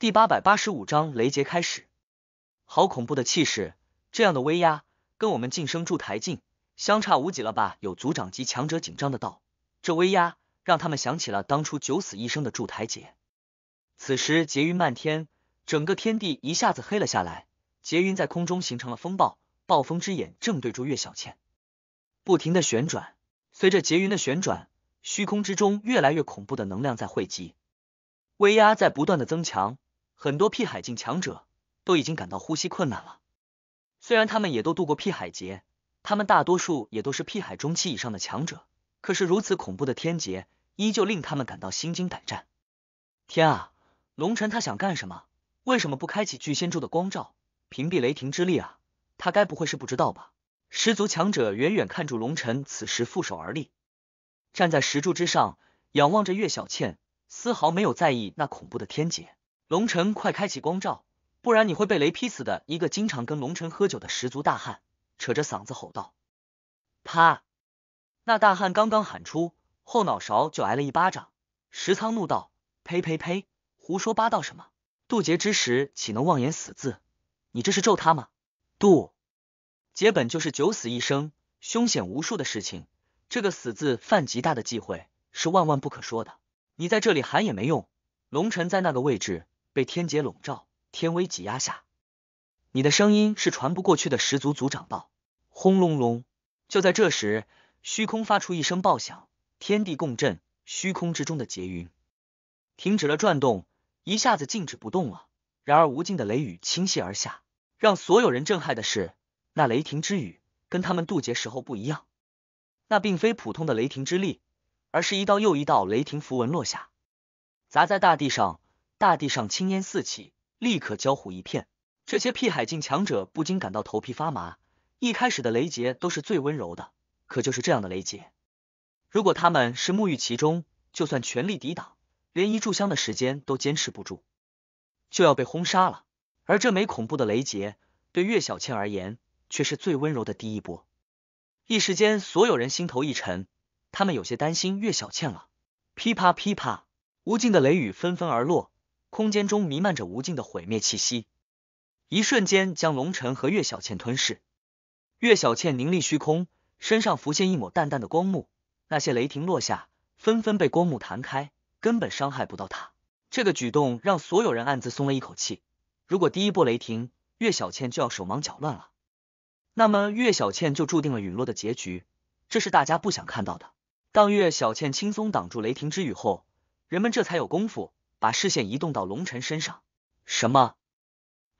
第八百八十五章雷劫开始，好恐怖的气势，这样的威压，跟我们晋升筑台境相差无几了吧？有族长级强者紧张的道，这威压让他们想起了当初九死一生的筑台劫。此时劫云漫天，整个天地一下子黑了下来，劫云在空中形成了风暴，暴风之眼正对住岳小倩，不停的旋转，随着劫云的旋转，虚空之中越来越恐怖的能量在汇集，威压在不断的增强。很多辟海境强者都已经感到呼吸困难了。虽然他们也都度过辟海劫，他们大多数也都是辟海中期以上的强者，可是如此恐怖的天劫依旧令他们感到心惊胆战。天啊，龙尘他想干什么？为什么不开启巨仙柱的光照，屏蔽雷霆之力啊？他该不会是不知道吧？十族强者远远看住龙尘，此时负手而立，站在石柱之上，仰望着岳小倩，丝毫没有在意那恐怖的天劫。龙尘，快开启光照，不然你会被雷劈死的！一个经常跟龙尘喝酒的十足大汉扯着嗓子吼道。啪！那大汉刚刚喊出，后脑勺就挨了一巴掌。石仓怒道：呸呸呸！胡说八道什么？渡劫之时岂能妄言死字？你这是咒他吗？渡劫本就是九死一生、凶险无数的事情，这个死字犯极大的忌讳，是万万不可说的。你在这里喊也没用。龙尘在那个位置。被天劫笼罩，天威挤压下，你的声音是传不过去的。十族族长道：“轰隆隆！”就在这时，虚空发出一声爆响，天地共振，虚空之中的劫云停止了转动，一下子静止不动了。然而无尽的雷雨倾泻而下，让所有人震撼的是，那雷霆之雨跟他们渡劫时候不一样，那并非普通的雷霆之力，而是一道又一道雷霆符文落下，砸在大地上。大地上青烟四起，立刻焦糊一片。这些辟海境强者不禁感到头皮发麻。一开始的雷劫都是最温柔的，可就是这样的雷劫，如果他们是沐浴其中，就算全力抵挡，连一炷香的时间都坚持不住，就要被轰杀了。而这枚恐怖的雷劫，对岳小倩而言，却是最温柔的第一波。一时间，所有人心头一沉，他们有些担心岳小倩了。噼啪噼啪，无尽的雷雨纷纷而落。空间中弥漫着无尽的毁灭气息，一瞬间将龙尘和岳小倩吞噬。岳小倩凝立虚空，身上浮现一抹淡淡的光幕，那些雷霆落下，纷纷被光幕弹开，根本伤害不到她。这个举动让所有人暗自松了一口气。如果第一波雷霆，岳小倩就要手忙脚乱了，那么岳小倩就注定了陨落的结局，这是大家不想看到的。当岳小倩轻松挡住雷霆之雨后，人们这才有功夫。把视线移动到龙尘身上，什么？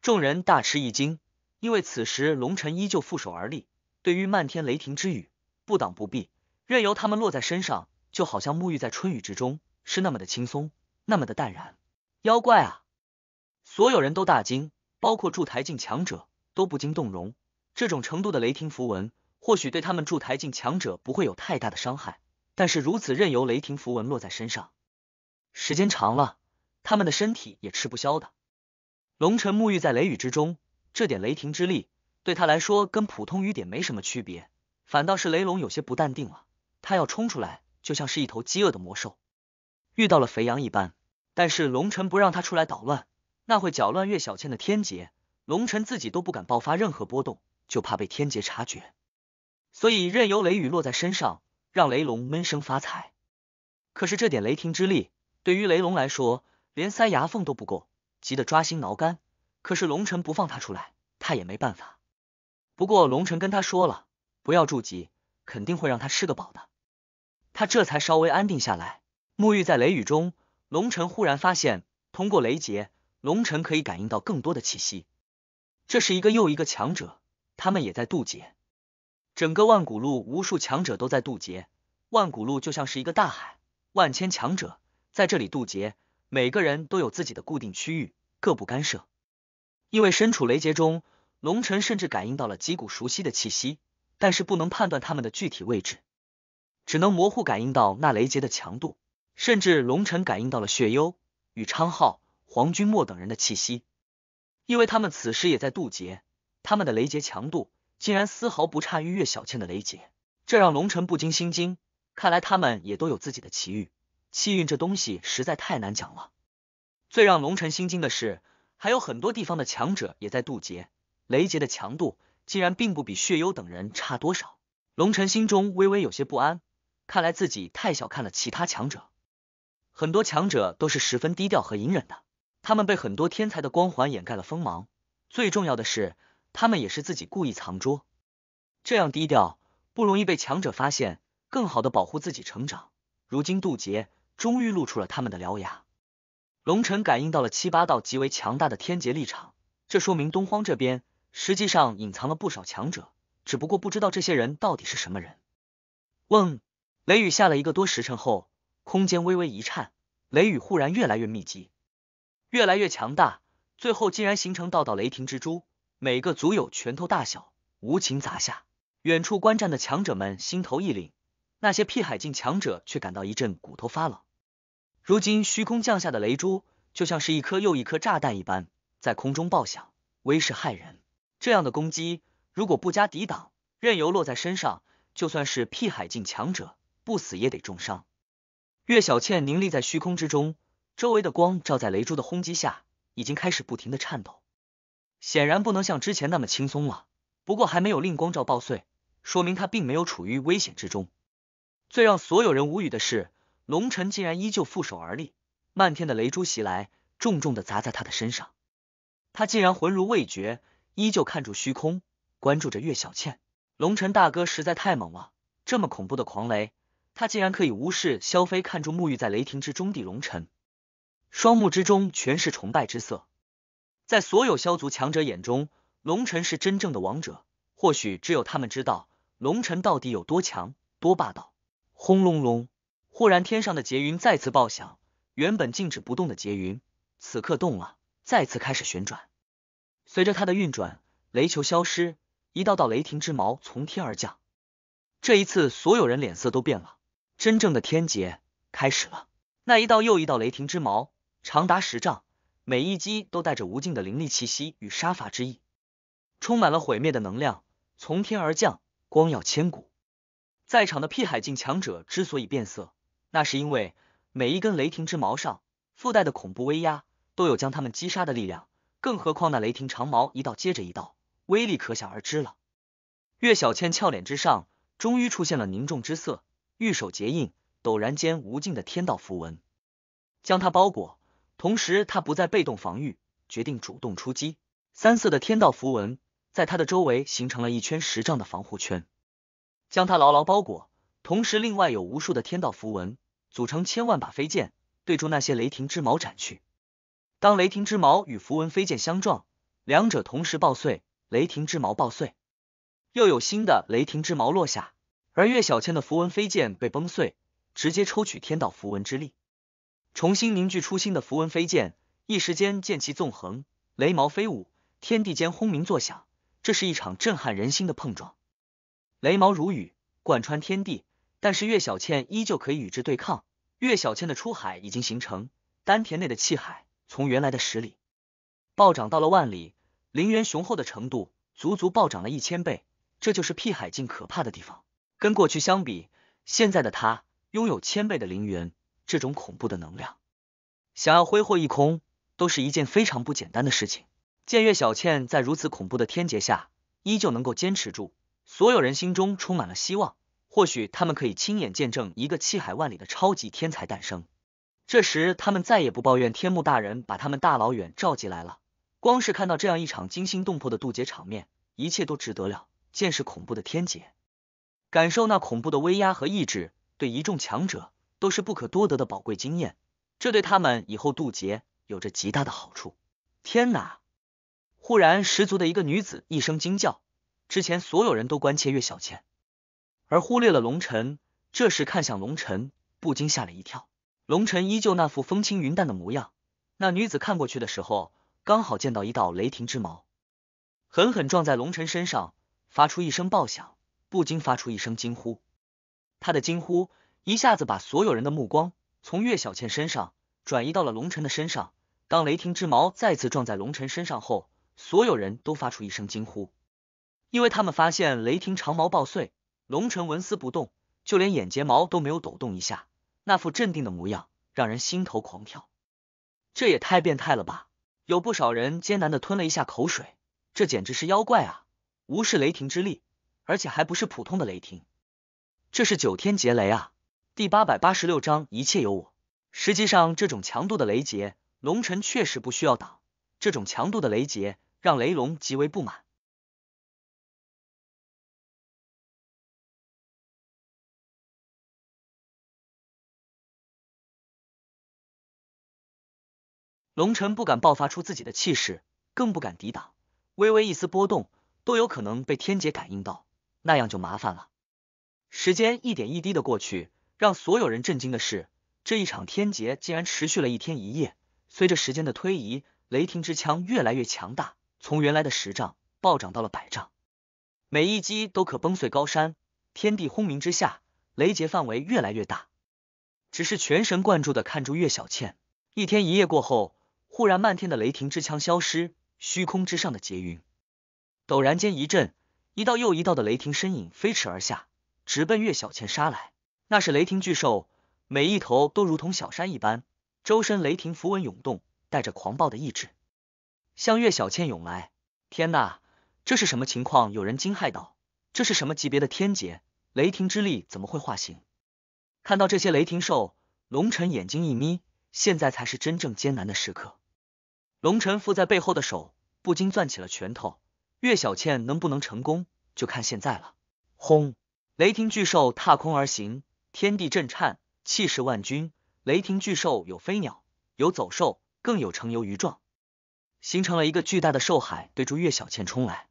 众人大吃一惊，因为此时龙尘依旧负手而立，对于漫天雷霆之雨不挡不避，任由他们落在身上，就好像沐浴在春雨之中，是那么的轻松，那么的淡然。妖怪啊！所有人都大惊，包括筑台境强者都不禁动容。这种程度的雷霆符文，或许对他们筑台境强者不会有太大的伤害，但是如此任由雷霆符文落在身上，时间长了。他们的身体也吃不消的。龙尘沐浴在雷雨之中，这点雷霆之力对他来说跟普通雨点没什么区别，反倒是雷龙有些不淡定了。他要冲出来，就像是一头饥饿的魔兽遇到了肥羊一般。但是龙尘不让他出来捣乱，那会搅乱岳小倩的天劫。龙尘自己都不敢爆发任何波动，就怕被天劫察觉，所以任由雷雨落在身上，让雷龙闷声发财。可是这点雷霆之力对于雷龙来说，连塞牙缝都不够，急得抓心挠肝。可是龙尘不放他出来，他也没办法。不过龙尘跟他说了，不要筑基，肯定会让他吃个饱的。他这才稍微安定下来。沐浴在雷雨中，龙尘忽然发现，通过雷劫，龙尘可以感应到更多的气息。这是一个又一个强者，他们也在渡劫。整个万古路，无数强者都在渡劫。万古路就像是一个大海，万千强者在这里渡劫。每个人都有自己的固定区域，各不干涉。因为身处雷劫中，龙尘甚至感应到了几股熟悉的气息，但是不能判断他们的具体位置，只能模糊感应到那雷劫的强度。甚至龙尘感应到了血幽、与昌浩、黄君莫等人的气息，因为他们此时也在渡劫，他们的雷劫强度竟然丝毫不差于岳小倩的雷劫，这让龙尘不禁心惊。看来他们也都有自己的奇遇。气运这东西实在太难讲了。最让龙晨心惊的是，还有很多地方的强者也在渡劫，雷劫的强度竟然并不比血幽等人差多少。龙晨心中微微有些不安，看来自己太小看了其他强者。很多强者都是十分低调和隐忍的，他们被很多天才的光环掩盖了锋芒。最重要的是，他们也是自己故意藏拙，这样低调不容易被强者发现，更好的保护自己成长。如今渡劫终于露出了他们的獠牙。龙尘感应到了七八道极为强大的天劫立场，这说明东荒这边实际上隐藏了不少强者，只不过不知道这些人到底是什么人。嗡，雷雨下了一个多时辰后。空间微微一颤，雷雨忽然越来越密集，越来越强大，最后竟然形成道道雷霆之珠，每个足有拳头大小，无情砸下。远处观战的强者们心头一凛，那些辟海境强者却感到一阵骨头发冷。如今虚空降下的雷珠，就像是一颗又一颗炸弹一般，在空中爆响，威势骇人。这样的攻击，如果不加抵挡，任由落在身上，就算是辟海境强者，不死也得重伤。岳小倩凝立在虚空之中，周围的光照在雷珠的轰击下，已经开始不停的颤抖，显然不能像之前那么轻松了。不过还没有令光照爆碎，说明他并没有处于危险之中。最让所有人无语的是，龙尘竟然依旧负手而立，漫天的雷珠袭来，重重的砸在他的身上，他竟然浑如未觉，依旧看住虚空，关注着岳小倩。龙尘大哥实在太猛了，这么恐怖的狂雷。他竟然可以无视萧飞看住沐浴在雷霆之中的龙尘，双目之中全是崇拜之色。在所有萧族强者眼中，龙尘是真正的王者。或许只有他们知道龙尘到底有多强、多霸道。轰隆隆！忽然，天上的劫云再次爆响，原本静止不动的劫云此刻动了，再次开始旋转。随着它的运转，雷球消失，一道道雷霆之矛从天而降。这一次，所有人脸色都变了。真正的天劫开始了，那一道又一道雷霆之矛，长达十丈，每一击都带着无尽的凌厉气息与杀伐之意，充满了毁灭的能量，从天而降，光耀千古。在场的辟海境强者之所以变色，那是因为每一根雷霆之矛上附带的恐怖威压，都有将他们击杀的力量。更何况那雷霆长矛一道接着一道，威力可想而知了。岳小倩俏脸之上，终于出现了凝重之色。玉手结印，陡然间无尽的天道符文将他包裹，同时他不再被动防御，决定主动出击。三色的天道符文在他的周围形成了一圈十丈的防护圈，将他牢牢包裹。同时，另外有无数的天道符文组成千万把飞剑，对住那些雷霆之矛斩去。当雷霆之矛与符文飞剑相撞，两者同时爆碎，雷霆之矛爆碎，又有新的雷霆之矛落下。而岳小倩的符文飞剑被崩碎，直接抽取天道符文之力，重新凝聚出新的符文飞剑，一时间剑气纵横，雷毛飞舞，天地间轰鸣作响。这是一场震撼人心的碰撞，雷毛如雨，贯穿天地。但是岳小倩依旧可以与之对抗。岳小倩的出海已经形成，丹田内的气海从原来的十里暴涨到了万里，灵源雄厚的程度足足暴涨了一千倍。这就是辟海境可怕的地方。跟过去相比，现在的他拥有千倍的灵元，这种恐怖的能量，想要挥霍一空，都是一件非常不简单的事情。见岳小倩在如此恐怖的天劫下，依旧能够坚持住，所有人心中充满了希望。或许他们可以亲眼见证一个气海万里的超级天才诞生。这时，他们再也不抱怨天幕大人把他们大老远召集来了，光是看到这样一场惊心动魄的渡劫场面，一切都值得了。见识恐怖的天劫。感受那恐怖的威压和意志，对一众强者都是不可多得的宝贵经验，这对他们以后渡劫有着极大的好处。天哪！忽然，十足的一个女子一声惊叫。之前所有人都关切岳小倩，而忽略了龙尘。这时看向龙尘，不禁吓了一跳。龙尘依旧那副风轻云淡的模样。那女子看过去的时候，刚好见到一道雷霆之矛，狠狠撞在龙尘身上，发出一声爆响。不禁发出一声惊呼，他的惊呼一下子把所有人的目光从岳小倩身上转移到了龙尘的身上。当雷霆之矛再次撞在龙尘身上后，所有人都发出一声惊呼，因为他们发现雷霆长矛爆碎，龙尘纹丝不动，就连眼睫毛都没有抖动一下，那副镇定的模样让人心头狂跳。这也太变态了吧！有不少人艰难的吞了一下口水，这简直是妖怪啊！无视雷霆之力，而且还不是普通的雷霆，这是九天劫雷啊！第八百八十六章一切有我。实际上，这种强度的雷劫，龙尘确实不需要挡。这种强度的雷劫，让雷龙极为不满。龙尘不敢爆发出自己的气势，更不敢抵挡，微微一丝波动，都有可能被天劫感应到，那样就麻烦了。时间一点一滴的过去，让所有人震惊的是，这一场天劫竟然持续了一天一夜。随着时间的推移，雷霆之枪越来越强大，从原来的十丈暴涨到了百丈，每一击都可崩碎高山。天地轰鸣之下，雷劫范围越来越大。只是全神贯注的看住岳小倩。一天一夜过后。忽然，漫天的雷霆之枪消失，虚空之上的劫云陡然间一震，一道又一道的雷霆身影飞驰而下，直奔岳小倩杀来。那是雷霆巨兽，每一头都如同小山一般，周身雷霆符文涌动，带着狂暴的意志向岳小倩涌来。天呐，这是什么情况？有人惊骇道：“这是什么级别的天劫？雷霆之力怎么会化形？”看到这些雷霆兽，龙尘眼睛一眯，现在才是真正艰难的时刻。龙尘附在背后的手不禁攥起了拳头，岳小倩能不能成功，就看现在了。轰！雷霆巨兽踏空而行，天地震颤，气势万钧。雷霆巨兽有飞鸟，有走兽，更有成游鱼状，形成了一个巨大的兽海，对住岳小倩冲来。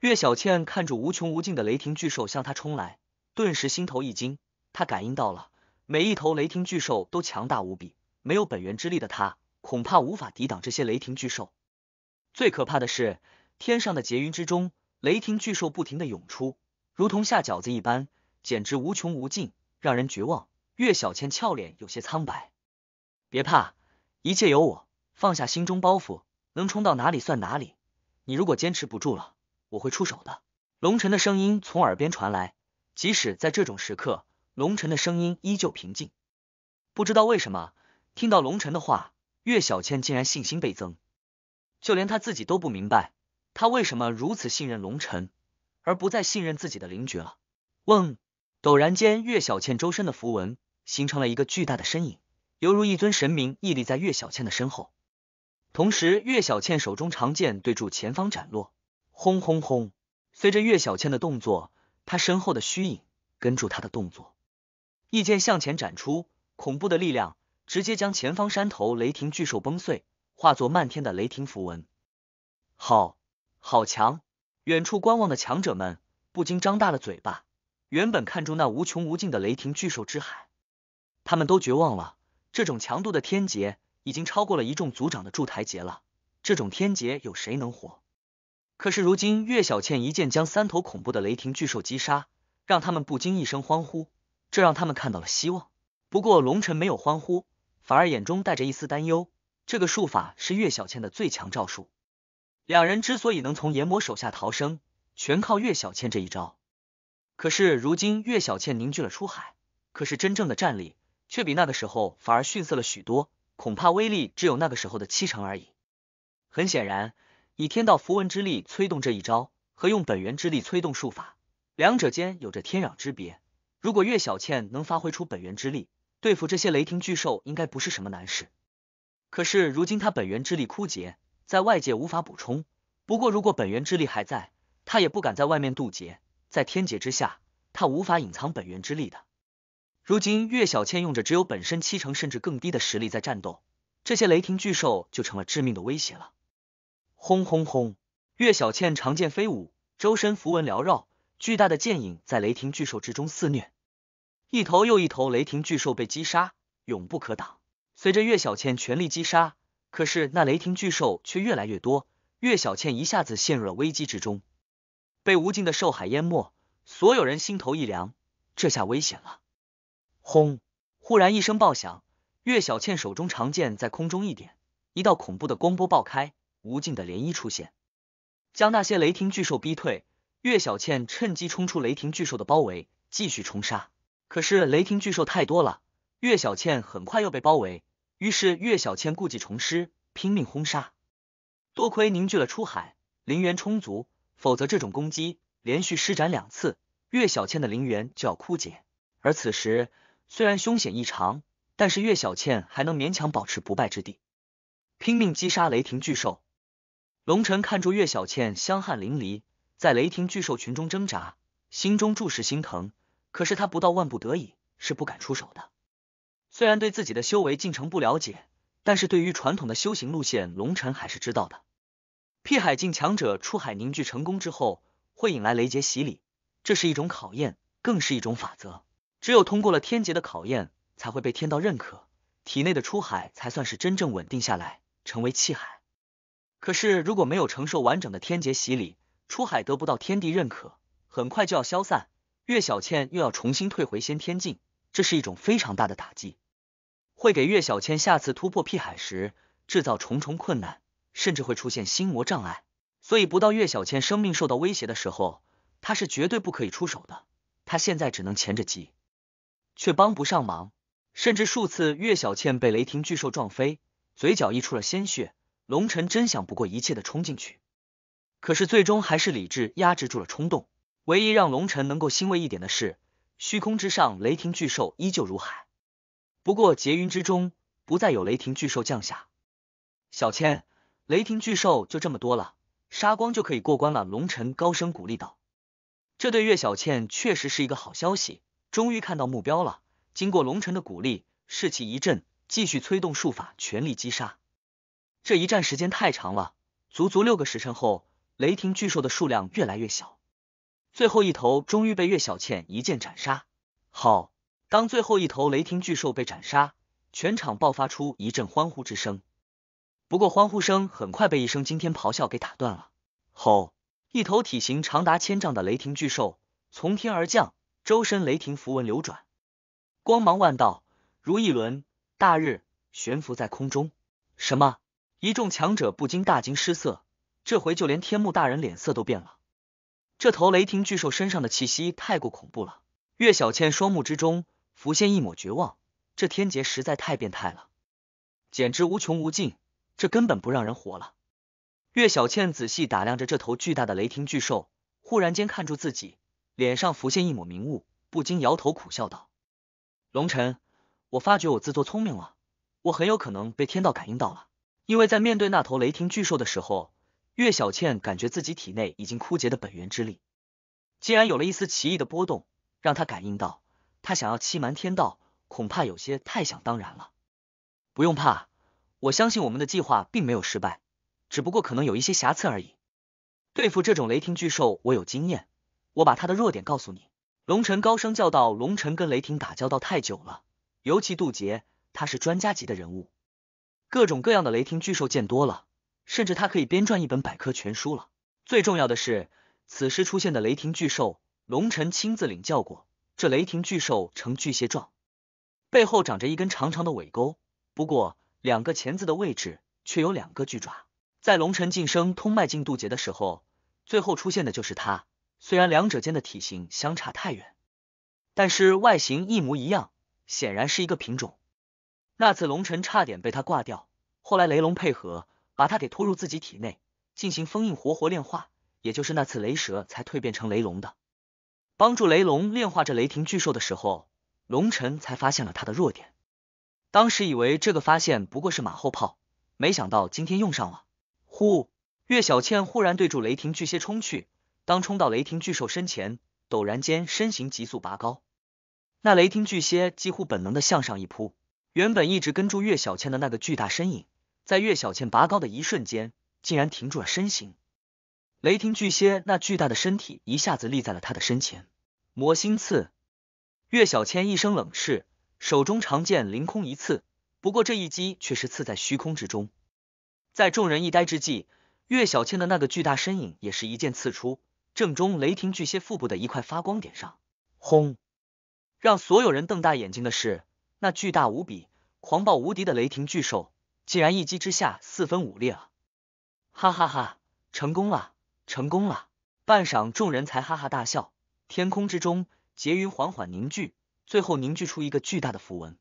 岳小倩看着无穷无尽的雷霆巨兽向他冲来，顿时心头一惊，他感应到了，每一头雷霆巨兽都强大无比，没有本源之力的他。恐怕无法抵挡这些雷霆巨兽。最可怕的是，天上的劫云之中，雷霆巨兽不停的涌出，如同下饺子一般，简直无穷无尽，让人绝望。岳小倩俏脸有些苍白，别怕，一切有我。放下心中包袱，能冲到哪里算哪里。你如果坚持不住了，我会出手的。龙尘的声音从耳边传来，即使在这种时刻，龙尘的声音依旧平静。不知道为什么，听到龙尘的话。岳小倩竟然信心倍增，就连她自己都不明白，她为什么如此信任龙尘，而不再信任自己的灵觉了。嗡！陡然间，岳小倩周身的符文形成了一个巨大的身影，犹如一尊神明屹立在岳小倩的身后。同时，岳小倩手中长剑对住前方斩落，轰轰轰！随着岳小倩的动作，她身后的虚影跟住她的动作，一剑向前斩出，恐怖的力量。直接将前方山头雷霆巨兽崩碎，化作漫天的雷霆符文。好，好强！远处观望的强者们不禁张大了嘴巴。原本看住那无穷无尽的雷霆巨兽之海，他们都绝望了。这种强度的天劫已经超过了一众族长的筑台劫了。这种天劫有谁能活？可是如今岳小倩一剑将三头恐怖的雷霆巨兽击杀，让他们不禁一声欢呼。这让他们看到了希望。不过龙尘没有欢呼。反而眼中带着一丝担忧，这个术法是岳小倩的最强招数。两人之所以能从炎魔手下逃生，全靠岳小倩这一招。可是如今岳小倩凝聚了出海，可是真正的战力却比那个时候反而逊色了许多，恐怕威力只有那个时候的七成而已。很显然，以天道符文之力催动这一招，和用本源之力催动术法，两者间有着天壤之别。如果岳小倩能发挥出本源之力，对付这些雷霆巨兽应该不是什么难事，可是如今他本源之力枯竭，在外界无法补充。不过如果本源之力还在，他也不敢在外面渡劫，在天劫之下，他无法隐藏本源之力的。如今岳小倩用着只有本身七成甚至更低的实力在战斗，这些雷霆巨兽就成了致命的威胁了。轰轰轰！岳小倩长剑飞舞，周身符文缭绕，巨大的剑影在雷霆巨兽之中肆虐。一头又一头雷霆巨兽被击杀，永不可挡。随着岳小倩全力击杀，可是那雷霆巨兽却越来越多，岳小倩一下子陷入了危机之中，被无尽的兽海淹没。所有人心头一凉，这下危险了！轰！忽然一声爆响，岳小倩手中长剑在空中一点，一道恐怖的光波爆开，无尽的涟漪出现，将那些雷霆巨兽逼退。岳小倩趁机冲出雷霆巨兽的包围，继续冲杀。可是雷霆巨兽太多了，岳小倩很快又被包围。于是岳小倩故技重施，拼命轰杀。多亏凝聚了出海，灵元充足，否则这种攻击连续施展两次，岳小倩的灵元就要枯竭。而此时虽然凶险异常，但是岳小倩还能勉强保持不败之地，拼命击杀雷霆巨兽。龙尘看住岳小倩香汗淋漓，在雷霆巨兽群中挣扎，心中注视心疼。可是他不到万不得已，是不敢出手的。虽然对自己的修为进程不了解。但是对于传统的修行路线，龙尘还是知道的。辟海境强者出海凝聚成功之后，会引来雷劫洗礼，这是一种考验，更是一种法则。只有通过了天劫的考验，才会被天道认可，体内的出海才算是真正稳定下来，成为气海。可是如果没有承受完整的天劫洗礼，出海得不到天地认可，很快就要消散，岳小倩又要重新退回先天境，这是一种非常大的打击。会给岳小倩下次突破辟海时制造重重困难，甚至会出现心魔障碍。所以，不到岳小倩生命受到威胁的时候，他是绝对不可以出手的。他现在只能钳着急，却帮不上忙。甚至数次岳小倩被雷霆巨兽撞飞，嘴角溢出了鲜血。龙尘真想不顾一切的冲进去，可是最终还是理智压制住了冲动。唯一让龙尘能够欣慰一点的是，虚空之上雷霆巨兽依旧如海。不过劫云之中不再有雷霆巨兽降下，小千，雷霆巨兽就这么多了，杀光就可以过关了。龙尘高声鼓励道：“这对岳小倩确实是一个好消息，终于看到目标了。”经过龙尘的鼓励，士气一振，继续催动术法，全力击杀。这一战时间太长了，足足六个时辰后，雷霆巨兽的数量越来越小，最后一头终于被岳小倩一剑斩杀。好。当最后一头雷霆巨兽被斩杀，全场爆发出一阵欢呼之声。不过欢呼声很快被一声惊天咆哮给打断了。吼！一头体型长达千丈的雷霆巨兽从天而降，周身雷霆符文流转，光芒万道，如一轮大日悬浮在空中。什么？一众强者不禁大惊失色。这回就连天幕大人脸色都变了。这头雷霆巨兽身上的气息太过恐怖了。岳小倩双目之中。浮现一抹绝望，这天劫实在太变态了，简直无穷无尽，这根本不让人活了。岳小倩仔细打量着这头巨大的雷霆巨兽，忽然间看住自己，脸上浮现一抹明雾，不禁摇头苦笑道：“龙尘，我发觉我自作聪明了，我很有可能被天道感应到了。因为在面对那头雷霆巨兽的时候，岳小倩感觉自己体内已经枯竭的本源之力，竟然有了一丝奇异的波动，让她感应到。”她想要欺瞒天道，恐怕有些太想当然了。不用怕，我相信我们的计划并没有失败，只不过可能有一些瑕疵而已。对付这种雷霆巨兽，我有经验。我把他的弱点告诉你。龙尘高声叫道：“龙尘跟雷霆打交道太久了，尤其渡劫，他是专家级的人物，各种各样的雷霆巨兽见多了，甚至他可以编撰一本百科全书了。最重要的是，此时出现的雷霆巨兽，龙尘亲自领教过。”这雷霆巨兽呈巨蟹状，背后长着一根长长的尾钩，不过两个钳子的位置却有两个巨爪。在龙尘晋升通脉境渡劫的时候，最后出现的就是它。虽然两者间的体型相差太远，但是外形一模一样，显然是一个品种。那次龙尘差点被他挂掉，后来雷龙配合，把他给拖入自己体内，进行封印活活炼化，也就是那次雷蛇才蜕变成雷龙的。帮助雷龙炼化这雷霆巨兽的时候，龙尘才发现了他的弱点。当时以为这个发现不过是马后炮，没想到今天用上了。呼！岳小倩忽然对住雷霆巨蟹冲去，当冲到雷霆巨兽身前，陡然间身形急速拔高，那雷霆巨蟹几乎本能的向上一扑。原本一直跟住岳小倩的那个巨大身影，在岳小倩拔高的一瞬间，竟然停住了身形。雷霆巨蟹那巨大的身体一下子立在了他的身前。魔心刺，岳小千一声冷斥，手中长剑凌空一刺，不过这一击却是刺在虚空之中。在众人一呆之际，岳小倩的那个巨大身影也是一剑刺出，正中雷霆巨蟹腹部的一块发光点上。轰！让所有人瞪大眼睛的是，那巨大无比、狂暴无敌的雷霆巨兽，竟然一击之下四分五裂了！哈哈哈，成功了，成功了！半晌，众人才哈哈大笑。天空之中，劫云缓缓凝聚，最后凝聚出一个巨大的符文。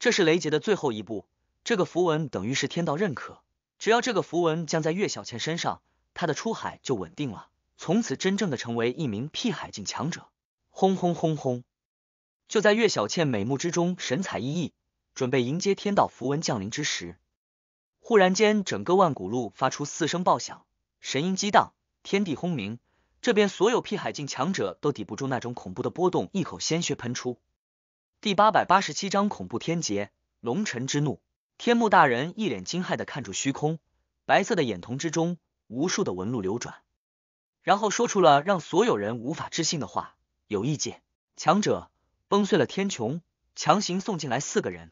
这是雷劫的最后一步，这个符文等于是天道认可，只要这个符文降在岳小倩身上，她的出海就稳定了，从此真正的成为一名辟海境强者。轰轰轰轰！就在岳小倩美目之中神采奕奕，准备迎接天道符文降临之时，忽然间，整个万古路发出四声爆响，神音激荡，天地轰鸣。这边所有辟海境强者都抵不住那种恐怖的波动，一口鲜血喷出。第八百八十七章恐怖天劫，龙尘之怒。天幕大人一脸惊骇的看住虚空，白色的眼瞳之中无数的纹路流转，然后说出了让所有人无法置信的话：有异界强者崩碎了天穹，强行送进来四个人。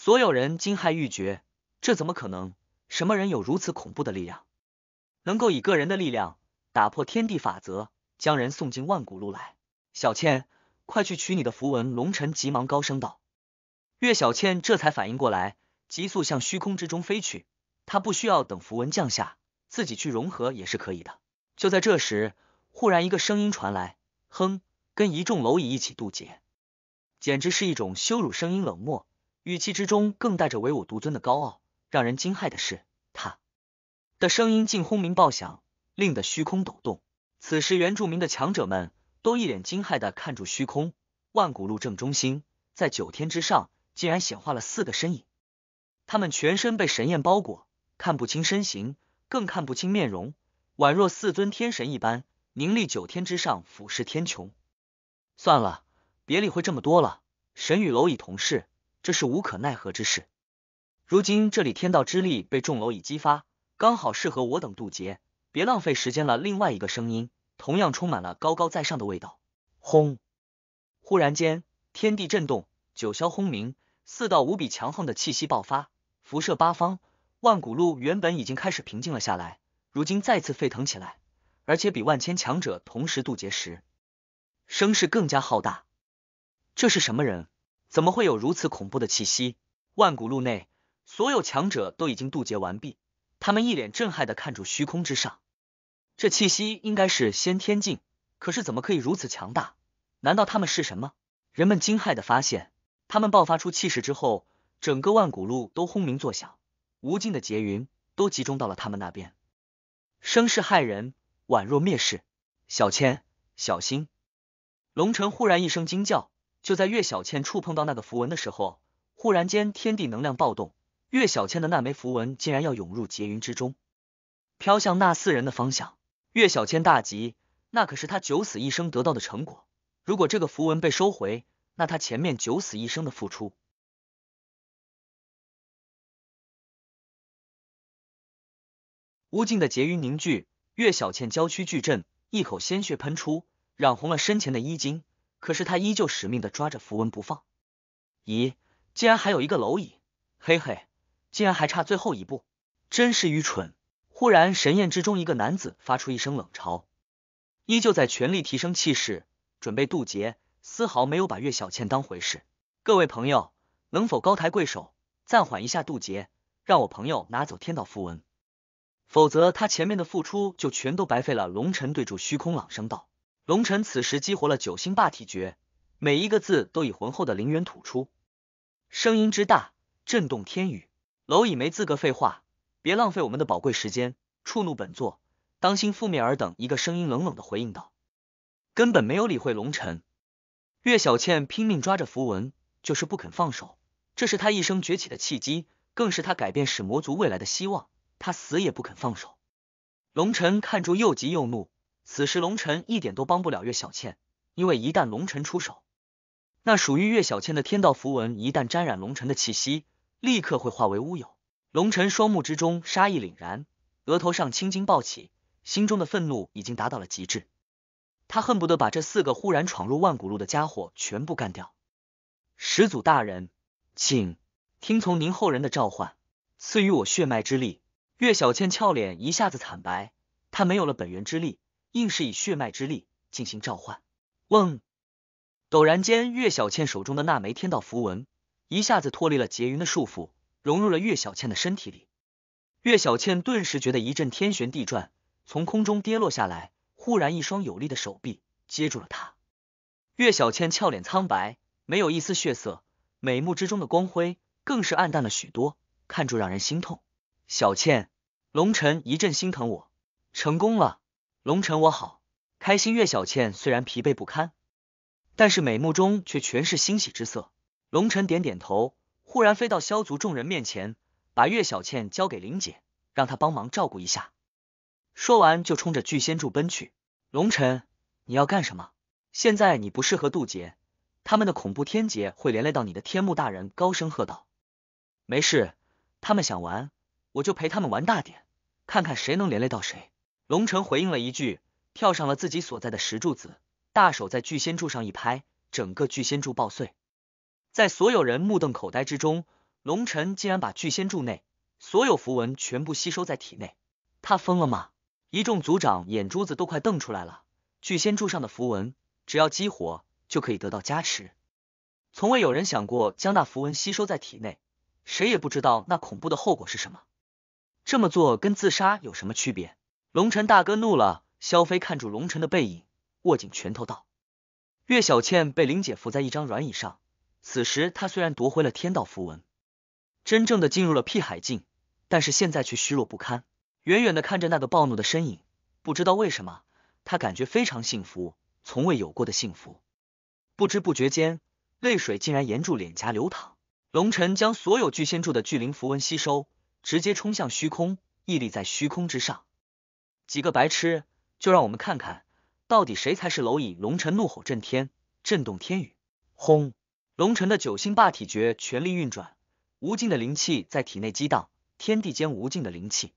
所有人惊骇欲绝。这怎么可能？什么人有如此恐怖的力量，能够以个人的力量打破天地法则，将人送进万古路来？小倩，快去取你的符文！龙尘急忙高声道。岳小倩这才反应过来，急速向虚空之中飞去。她不需要等符文降下，自己去融合也是可以的。就在这时，忽然一个声音传来：“哼，跟一众蝼蚁一起渡劫，简直是一种羞辱！”声音冷漠，语气之中更带着唯我独尊的高傲。让人惊骇的是，他的声音竟轰鸣爆响，令得虚空抖动。此时，原住民的强者们都一脸惊骇的看住虚空。万古路正中心，在九天之上，竟然显化了四个身影。他们全身被神焰包裹，看不清身形，更看不清面容，宛若四尊天神一般，凝立九天之上，俯视天穹。算了，别理会这么多了。神与蝼蚁同事，这是无可奈何之事。如今这里天道之力被众蝼蚁激发，刚好适合我等渡劫，别浪费时间了。另外一个声音同样充满了高高在上的味道。轰！忽然间，天地震动，九霄轰鸣，四道无比强横的气息爆发，辐射八方。万古路原本已经开始平静了下来，如今再次沸腾起来，而且比万千强者同时渡劫时声势更加浩大。这是什么人？怎么会有如此恐怖的气息？万古路内。所有强者都已经渡劫完毕，他们一脸震撼的看住虚空之上，这气息应该是先天境，可是怎么可以如此强大？难道他们是什么？人们惊骇的发现，他们爆发出气势之后，整个万古路都轰鸣作响，无尽的劫云都集中到了他们那边，声势骇人，宛若灭世。小千，小心！龙尘忽然一声惊叫，就在岳小倩触碰到那个符文的时候，忽然间天地能量暴动。岳小倩的那枚符文竟然要涌入劫云之中，飘向那四人的方向。岳小倩大急，那可是她九死一生得到的成果。如果这个符文被收回，那她前面九死一生的付出……无尽的劫云凝聚，岳小倩娇躯巨震，一口鲜血喷出，染红了身前的衣襟。可是他依旧使命的抓着符文不放。咦，竟然还有一个蝼蚁！嘿嘿。竟然还差最后一步，真是愚蠢！忽然，神焰之中一个男子发出一声冷嘲，依旧在全力提升气势，准备渡劫，丝毫没有把岳小倩当回事。各位朋友，能否高抬贵手，暂缓一下渡劫，让我朋友拿走天道符文，否则他前面的付出就全都白费了。龙尘对住虚空朗声道。龙尘此时激活了九星霸体诀，每一个字都以浑厚的灵元吐出，声音之大，震动天宇。蝼蚁没资格废话，别浪费我们的宝贵时间。触怒本座，当心覆灭尔等。一个声音冷冷的回应道，根本没有理会龙尘。岳小倩拼命抓着符文，就是不肯放手。这是他一生崛起的契机，更是他改变始魔族未来的希望。他死也不肯放手。龙尘看住又急又怒，此时龙尘一点都帮不了岳小倩，因为一旦龙尘出手，那属于岳小倩的天道符文一旦沾染龙尘的气息。立刻会化为乌有。龙尘双目之中杀意凛然，额头上青筋暴起，心中的愤怒已经达到了极致。他恨不得把这四个忽然闯入万古路的家伙全部干掉。始祖大人，请听从您后人的召唤，赐予我血脉之力。岳小倩俏脸一下子惨白，她没有了本源之力，硬是以血脉之力进行召唤。嗡！陡然间，岳小倩手中的那枚天道符文。一下子脱离了劫云的束缚，融入了岳小倩的身体里。岳小倩顿时觉得一阵天旋地转，从空中跌落下来。忽然，一双有力的手臂接住了她。岳小倩俏脸苍白，没有一丝血色，美目之中的光辉更是暗淡了许多，看住让人心痛。小倩，龙晨一阵心疼我，成功了，龙晨我好开心。岳小倩虽然疲惫不堪，但是美目中却全是欣喜之色。龙晨点点头，忽然飞到萧族众人面前，把岳小倩交给林姐，让她帮忙照顾一下。说完就冲着聚仙柱奔去。龙晨，你要干什么？现在你不适合渡劫，他们的恐怖天劫会连累到你的。天目大人高声喝道。没事，他们想玩。我就陪他们玩大点，看看谁能连累到谁。龙晨回应了一句，跳上了自己所在的石柱子，大手在巨仙柱上一拍，整个巨仙柱爆碎。在所有人目瞪口呆之中，龙晨竟然把巨仙柱内所有符文全部吸收在体内。他疯了吗？一众族长眼珠子都快瞪出来了。巨仙柱上的符文，只要激活就可以得到加持，从未有人想过将那符文吸收在体内，谁也不知道那恐怖的后果是什么。这么做跟自杀有什么区别？龙尘大哥怒了。萧飞看住龙尘的背影，握紧拳头道：“岳小倩被林姐扶在一张软椅上，此时她虽然夺回了天道符文，真正的进入了辟海境，但是现在却虚弱不堪。远远的看着那个暴怒的身影，不知道为什么，他感觉非常幸福，从未有过的幸福。不知不觉间，泪水竟然沿住脸颊流淌。龙尘将所有聚仙柱的聚灵符文吸收。”直接冲向虚空，屹立在虚空之上。几个白痴，就让我们看看，到底谁才是蝼蚁！龙尘怒吼震天，震动天宇。轰！龙尘的九星霸体诀全力运转，无尽的灵气在体内激荡，天地间无尽的灵气，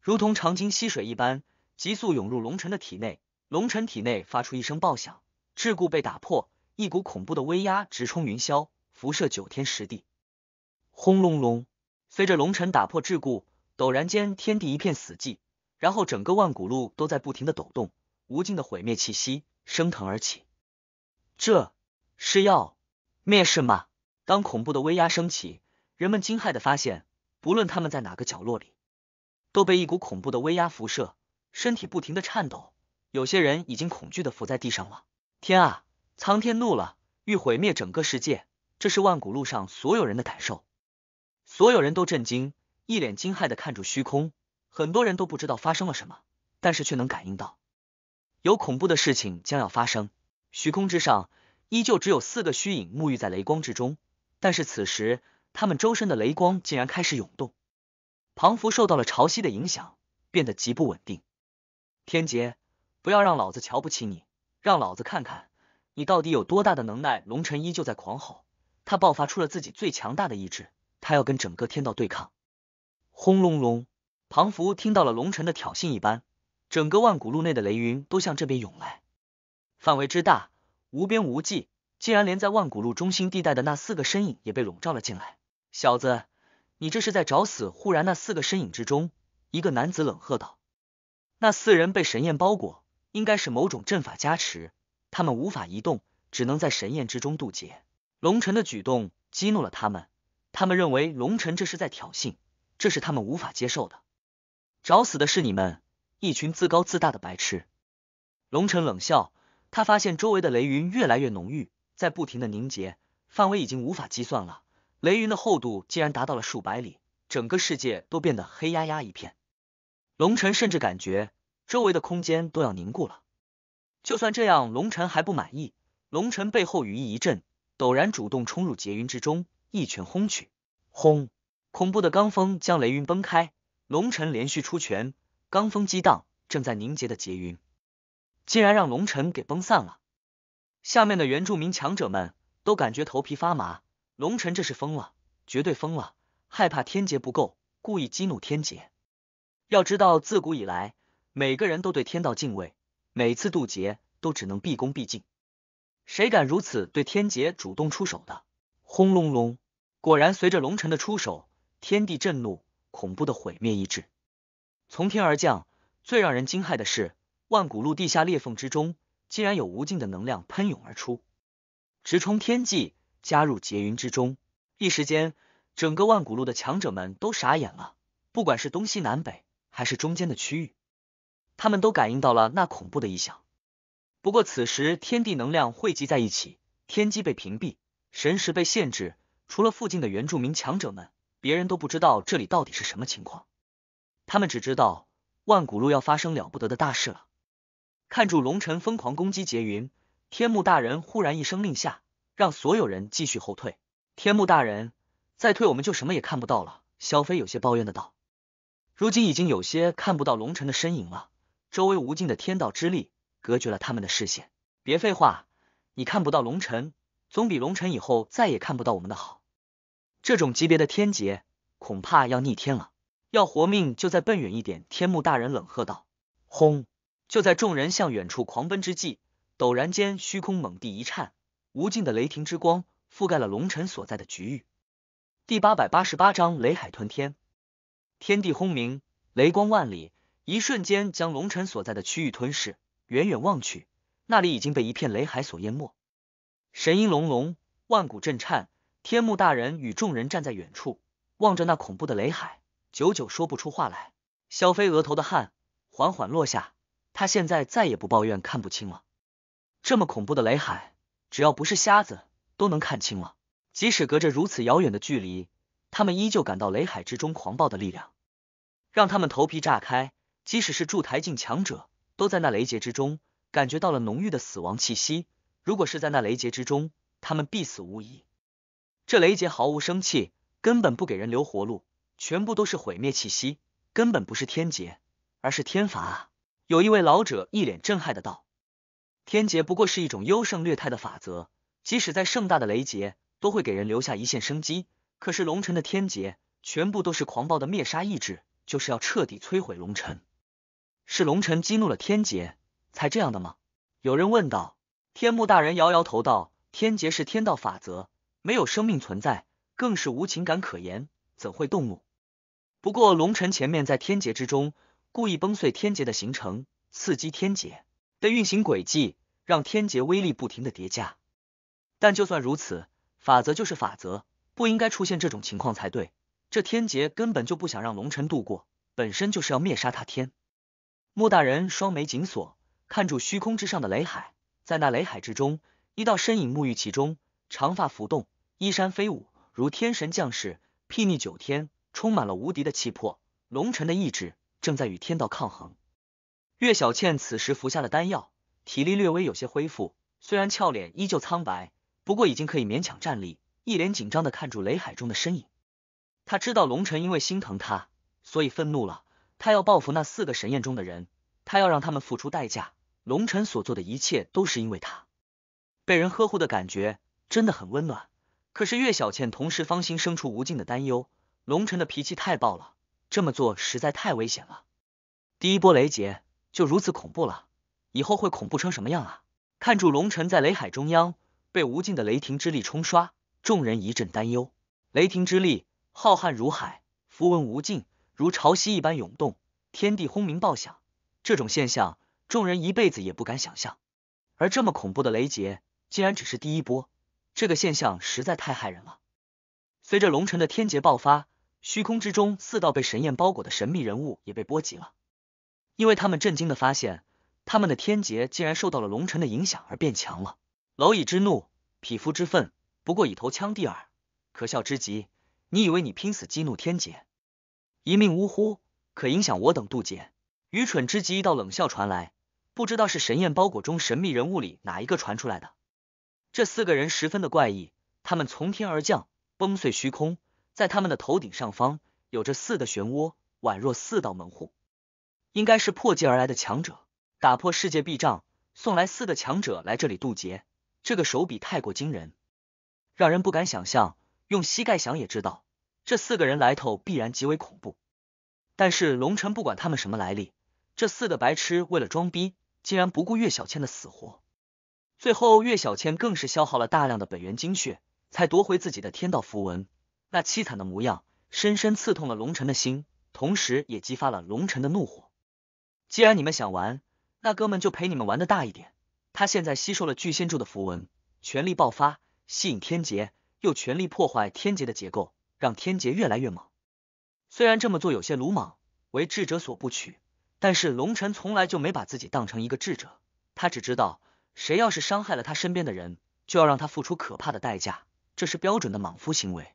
如同长鲸溪水一般，急速涌入龙尘的体内。龙尘体内发出一声爆响，桎梏被打破，一股恐怖的威压直冲云霄，辐射九天十地。轰隆隆！随着龙尘打破桎梏，陡然间天地一片死寂，然后整个万古路都在不停的抖动，无尽的毁灭气息升腾而起。这是要灭世吗？当恐怖的威压升起，人们惊骇的发现，不论他们在哪个角落里，都被一股恐怖的威压辐射，身体不停的颤抖，有些人已经恐惧的伏在地上了。天啊！苍天怒了，欲毁灭整个世界，这是万古路上所有人的感受。所有人都震惊，一脸惊骇的看住虚空，很多人都不知道发生了什么，但是却能感应到有恐怖的事情将要发生。虚空之上，依旧只有四个虚影沐浴在雷光之中，但是此时他们周身的雷光竟然开始涌动。庞福受到了潮汐的影响，变得极不稳定。天劫，不要让老子瞧不起你，让老子看看你到底有多大的能耐！龙尘依旧在狂吼，他爆发出了自己最强大的意志。他要跟整个天道对抗！轰隆隆，庞福听到了龙尘的挑衅一般，整个万古路内的雷云都向这边涌来，范围之大，无边无际，竟然连在万古路中心地带的那四个身影也被笼罩了进来。小子，你这是在找死！忽然，那四个身影之中，一个男子冷喝道：“那四人被神焰包裹，应该是某种阵法加持，他们无法移动，只能在神焰之中渡劫。”龙晨的举动激怒了他们。他们认为龙晨这是在挑衅，这是他们无法接受的。找死的是你们，一群自高自大的白痴！龙尘冷笑，他发现周围的雷云越来越浓郁，在不停的凝结，范围已经无法计算了。雷云的厚度竟然达到了数百里，整个世界都变得黑压压一片。龙尘甚至感觉周围的空间都要凝固了。就算这样，龙尘还不满意。龙尘背后羽翼一震，陡然主动冲入劫云之中。一拳轰去，轰！恐怖的罡风将雷云崩开，龙尘连续出拳，罡风激荡，正在凝结的劫云竟然让龙尘给崩散了。下面的原住民强者们都感觉头皮发麻，龙尘这是疯了，绝对疯了，害怕天劫不够，故意激怒天劫。要知道，自古以来，每个人都对天道敬畏，每次渡劫都只能毕恭毕敬，谁敢如此对天劫主动出手的？轰隆隆！果然，随着龙尘的出手，天地震怒，恐怖的毁灭意志从天而降。最让人惊骇的是，万古路地下裂缝之中，竟然有无尽的能量喷涌而出，直冲天际，加入劫云之中。一时间，整个万古路的强者们都傻眼了。不管是东西南北，还是中间的区域，他们都感应到了那恐怖的异象。不过，此时天地能量汇集在一起，天机被屏蔽，神识被限制。除了附近的原住民强者们，别人都不知道这里到底是什么情况。他们只知道万古路要发生了不得的大事了。看住龙尘疯狂攻击劫云，天目大人忽然一声令下，让所有人继续后退。天目大人，再退我们就什么也看不到了。萧飞有些抱怨的道：“如今已经有些看不到龙尘的身影了，周围无尽的天道之力隔绝了他们的视线。别废话，你看不到龙尘，总比龙尘以后再也看不到我们的好。这种级别的天劫，恐怕要逆天了。要活命就再奔远一点。”天目大人冷喝道：“轰！”就在众人向远处狂奔之际，陡然间虚空猛地一颤，无尽的雷霆之光覆盖了龙尘所在的局域。第八百八十八章雷海吞天，天地轰鸣，雷光万里，一瞬间将龙尘所在的区域吞噬。远远望去，那里已经被一片雷海所淹没，神音隆隆，万古震颤。天目大人与众人站在远处，望着那恐怖的雷海，久久说不出话来。萧飞额头的汗缓缓落下。他现在再也不抱怨看不清了，这么恐怖的雷海，只要不是瞎子都能看清了。即使隔着如此遥远的距离，他们依旧感到雷海之中狂暴的力量，让他们头皮炸开。即使是筑台境强者，都在那雷劫之中感觉到了浓郁的死亡气息。如果是在那雷劫之中，他们必死无疑。这雷劫毫无生气，根本不给人留活路，全部都是毁灭气息，根本不是天劫，而是天罚！有一位老者一脸震撼的道：“天劫不过是一种优胜劣汰的法则，即使在盛大的雷劫，都会给人留下一线生机。可是龙尘的天劫，全部都是狂暴的灭杀意志，就是要彻底摧毁龙尘。是龙尘激怒了天劫，才这样的吗？”有人问道。天目大人摇摇头道：“天劫是天道法则，没有生命存在，更是无情感可言，怎会动怒？不过龙尘前面在天劫之中。”故意崩碎天劫的形成，刺激天劫的运行轨迹，让天劫威力不停的叠加。但就算如此，法则就是法则，不应该出现这种情况才对。这天劫根本就不想让龙尘度过，本身就是要灭杀他天。穆大人双眉紧锁，看住虚空之上的雷海，在那雷海之中，一道身影沐浴其中，长发浮动，衣衫飞舞，如天神降世，睥睨九天，充满了无敌的气魄。龙尘的意志。正在与天道抗衡。岳小倩此时服下了丹药，体力略微有些恢复，虽然俏脸依旧苍白，不过已经可以勉强站立，一脸紧张的看住雷海中的身影。他知道龙尘因为心疼他，所以愤怒了，他要报复那四个神焰中的人，他要让他们付出代价。龙尘所做的一切都是因为他，被人呵护的感觉真的很温暖。可是岳小倩同时芳心生出无尽的担忧，龙尘的脾气太暴了。这么做实在太危险了。第一波雷劫就如此恐怖了，以后会恐怖成什么样啊？看住龙尘在雷海中央被无尽的雷霆之力冲刷，众人一阵担忧。雷霆之力浩瀚如海，符文无尽，如潮汐一般涌动，天地轰鸣爆响。这种现象，众人一辈子也不敢想象。而这么恐怖的雷劫，竟然只是第一波，这个现象实在太骇人了。随着龙尘的天劫爆发。虚空之中，四道被神焰包裹的神秘人物也被波及了，因为他们震惊的发现，他们的天劫竟然受到了龙尘的影响而变强了。蝼蚁之怒，匹夫之愤，不过以头枪地耳，可笑之极！你以为你拼死激怒天劫，一命呜呼，可影响我等渡劫？愚蠢之极！一道冷笑传来，不知道是神焰包裹中神秘人物里哪一个传出来的。这四个人十分的怪异，他们从天而降，崩碎虚空。在他们的头顶上方有着四个漩涡，宛若四道门户，应该是破界而来的强者，打破世界壁障，送来四个强者来这里渡劫。这个手笔太过惊人，让人不敢想象。用膝盖想也知道，这四个人来头必然极为恐怖。但是龙尘不管他们什么来历，这四个白痴为了装逼，竟然不顾岳小倩的死活。最后岳小倩更是消耗了大量的本源精血，才夺回自己的天道符文。那凄惨的模样，深深刺痛了龙尘的心，同时也激发了龙尘的怒火。既然你们想玩，那哥们就陪你们玩的大一点。他现在吸收了巨仙柱的符文，全力爆发，吸引天劫，又全力破坏天劫的结构，让天劫越来越猛。虽然这么做有些鲁莽，为智者所不取，但是龙尘从来就没把自己当成一个智者，他只知道，谁要是伤害了他身边的人，就要让他付出可怕的代价。这是标准的莽夫行为。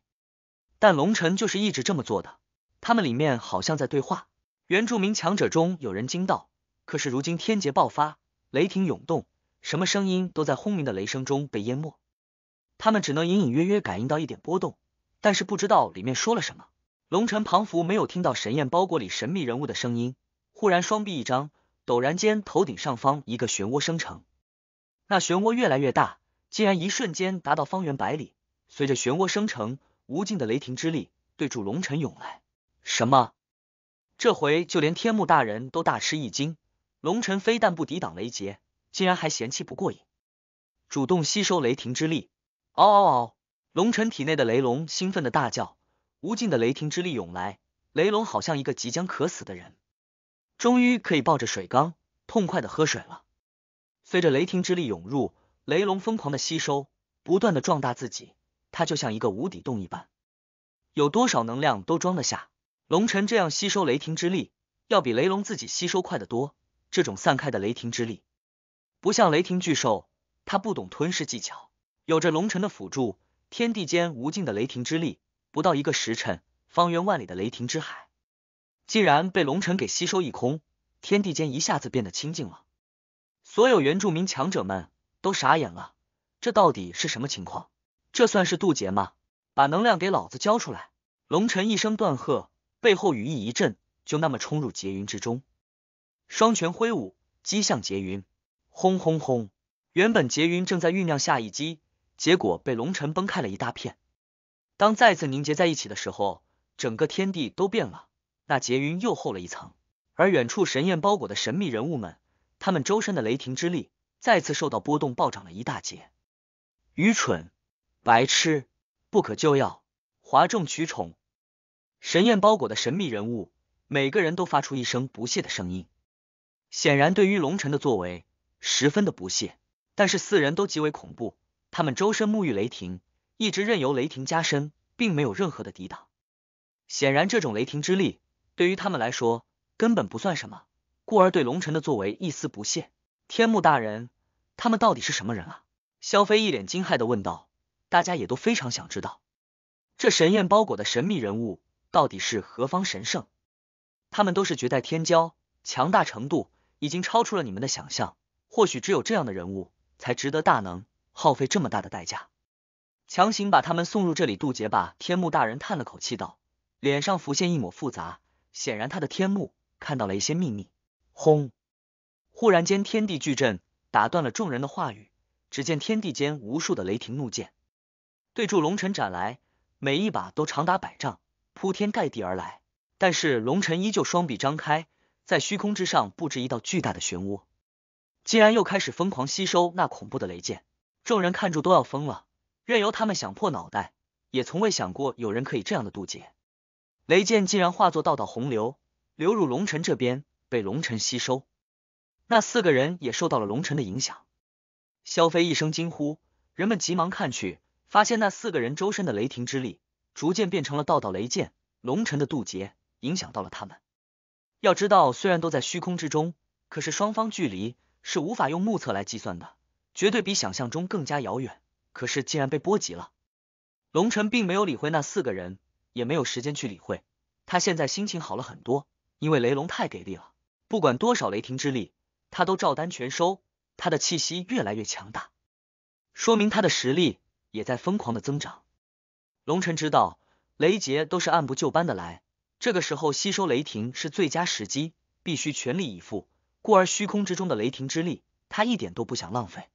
但龙尘就是一直这么做的。他们里面好像在对话。原住民强者中有人惊道：“可是如今天劫爆发，雷霆涌动，什么声音都在轰鸣的雷声中被淹没。他们只能隐隐约约感应到一点波动，但是不知道里面说了什么。”龙尘庞佛没有听到神焰包裹里神秘人物的声音，忽然双臂一张，陡然间头顶上方一个漩涡生成。那漩涡越来越大，竟然一瞬间达到方圆百里。随着漩涡生成，无尽的雷霆之力对住龙尘涌来。什么？这回就连天幕大人都大吃一惊。龙尘非但不抵挡雷劫，竟然还嫌弃不过瘾，主动吸收雷霆之力。嗷嗷嗷！龙尘体内的雷龙兴奋的大叫。无尽的雷霆之力涌来，雷龙好像一个即将渴死的人，终于可以抱着水缸痛快的喝水了。随着雷霆之力涌入，雷龙疯狂的吸收，不断的壮大自己，它就像一个无底洞一般，有多少能量都装得下。龙尘这样吸收雷霆之力，要比雷龙自己吸收快得多。这种散开的雷霆之力，不像雷霆巨兽，它不懂吞噬技巧，有着龙尘的辅助，天地间无尽的雷霆之力。不到一个时辰，方圆万里的雷霆之海竟然被龙尘给吸收一空，天地间一下子变得清净了。所有原住民强者们都傻眼了，这到底是什么情况？这算是渡劫吗？把能量给老子交出来！龙尘一声断喝，背后羽翼一震，就那么冲入劫云之中，双拳挥舞，击向劫云。轰轰轰！原本劫云正在酝酿下一击，结果被龙尘崩开了一大片。当再次凝结在一起的时候，整个天地都变了，那劫云又厚了一层。而远处神焰包裹的神秘人物们，他们周身的雷霆之力再次受到波动，暴涨了一大截。愚蠢，白痴，不可救药，哗众取宠。神焰包裹的神秘人物，每个人都发出一声不屑的声音，显然对于龙尘的作为十分的不屑。但是四人都极为恐怖，他们周身沐浴雷霆。一直任由雷霆加深，并没有任何的抵挡。显然，这种雷霆之力对于他们来说根本不算什么，故而对龙尘的作为一丝不屑。天幕大人，他们到底是什么人啊？萧飞一脸惊骇的问道。大家也都非常想知道，这神焰包裹的神秘人物到底是何方神圣？他们都是绝代天骄，强大程度已经超出了你们的想象。或许只有这样的人物，才值得大能耗费这么大的代价。强行把他们送入这里渡劫吧！天幕大人叹了口气道，脸上浮现一抹复杂，显然他的天幕看到了一些秘密。轰！忽然间，天地巨震，打断了众人的话语。只见天地间无数的雷霆怒剑对住龙尘斩来，每一把都长达百丈，铺天盖地而来。但是龙尘依旧双臂张开，在虚空之上布置一道巨大的漩涡，竟然又开始疯狂吸收那恐怖的雷剑。众人看住都要疯了。任由他们想破脑袋，也从未想过有人可以这样的渡劫。雷剑竟然化作道道洪流，流入龙尘这边，被龙尘吸收。那四个人也受到了龙尘的影响。萧飞一声惊呼，人们急忙看去，发现那四个人周身的雷霆之力逐渐变成了道道雷剑。龙尘的渡劫影响到了他们。要知道，虽然都在虚空之中，可是双方距离是无法用目测来计算的，绝对比想象中更加遥远。可是竟然被波及了，龙尘并没有理会那四个人，也没有时间去理会。他现在心情好了很多，因为雷龙太给力了，不管多少雷霆之力，他都照单全收。他的气息越来越强大，说明他的实力也在疯狂的增长。龙尘知道雷劫都是按部就班的来，这个时候吸收雷霆是最佳时机，必须全力以赴。故而虚空之中的雷霆之力，他一点都不想浪费。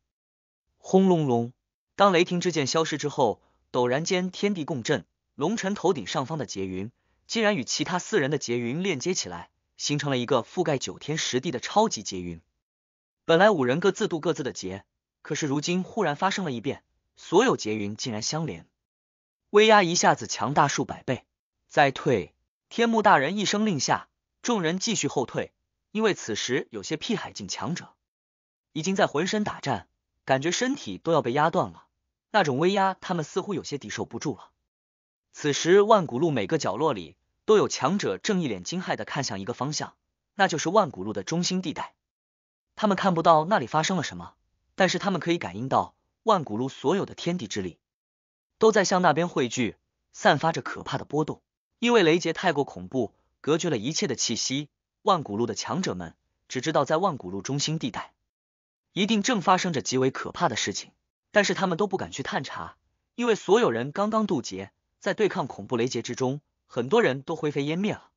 轰隆隆。当雷霆之剑消失之后，陡然间天地共振，龙尘头顶上方的劫云竟然与其他四人的劫云链接起来，形成了一个覆盖九天十地的超级劫云。本来五人各自渡各自的劫，可是如今忽然发生了一变，所有劫云竟然相连，威压一下子强大数百倍。再退！天幕大人一声令下，众人继续后退，因为此时有些辟海境强者已经在浑身打颤。感觉身体都要被压断了，那种威压，他们似乎有些抵受不住了。此时，万古路每个角落里都有强者正一脸惊骇的看向一个方向，那就是万古路的中心地带。他们看不到那里发生了什么，但是他们可以感应到万古路所有的天地之力都在向那边汇聚，散发着可怕的波动。因为雷劫太过恐怖，隔绝了一切的气息。万古路的强者们只知道，在万古路中心地带，一定正发生着极为可怕的事情，但是他们都不敢去探查，因为所有人刚刚渡劫，在对抗恐怖雷劫之中，很多人都灰飞烟灭了，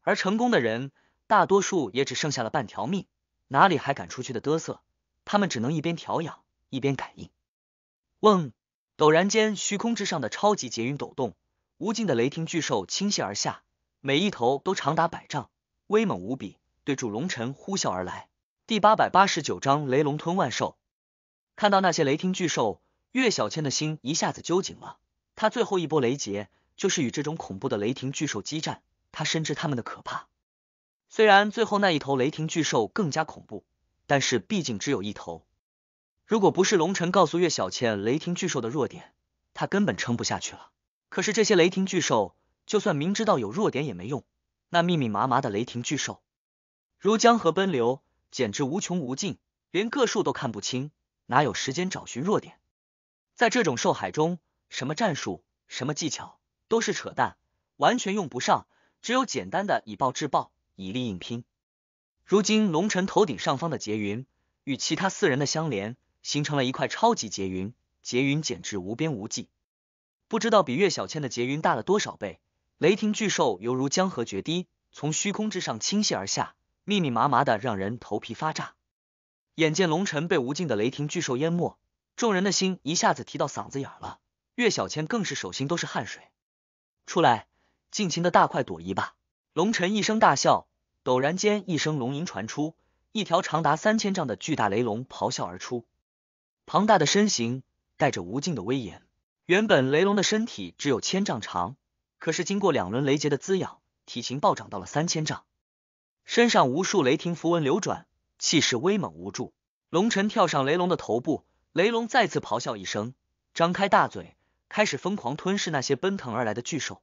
而成功的人，大多数也只剩下了半条命，哪里还敢出去的嘚瑟？他们只能一边调养，一边感应。嗡！陡然间，虚空之上的超级劫云抖动，无尽的雷霆巨兽倾泻而下，每一头都长达百丈。威猛无比，对住龙尘呼啸而来。第八百八十九章雷龙吞万兽。看到那些雷霆巨兽，岳小千的心一下子揪紧了。他最后一波雷劫就是与这种恐怖的雷霆巨兽激战，他深知他们的可怕。虽然最后那一头雷霆巨兽更加恐怖，但是毕竟只有一头。如果不是龙尘告诉岳小倩雷霆巨兽的弱点，他根本撑不下去了。可是这些雷霆巨兽，就算明知道有弱点也没用。那密密麻麻的雷霆巨兽，如江河奔流，简直无穷无尽，连个数都看不清，哪有时间找寻弱点？在这种兽海中，什么战术，什么技巧，都是扯淡，完全用不上。只有简单的以暴制暴，以力硬拼。如今龙尘头顶上方的劫云，与其他四人的相连，形成了一块超级劫云，劫云简直无边无际，不知道比岳小千的劫云大了多少倍。雷霆巨兽犹如江河决堤，从虚空之上倾泻而下，密密麻麻的，让人头皮发炸。眼见龙尘被无尽的雷霆巨兽淹没，众人的心一下子提到嗓子眼了。岳小千更是手心都是汗水。出来，尽情的大快朵颐吧！龙尘一声大笑，陡然间一声龙吟传出，一条长达三千丈的巨大雷龙咆哮而出，庞大的身形带着无尽的威严。原本雷龙的身体只有千丈长。可是经过两轮雷劫的滋养，体型暴涨到了三千丈，身上无数雷霆符文流转，气势威猛无助。龙尘跳上雷龙的头部，雷龙再次咆哮一声，张开大嘴，开始疯狂吞噬那些奔腾而来的巨兽。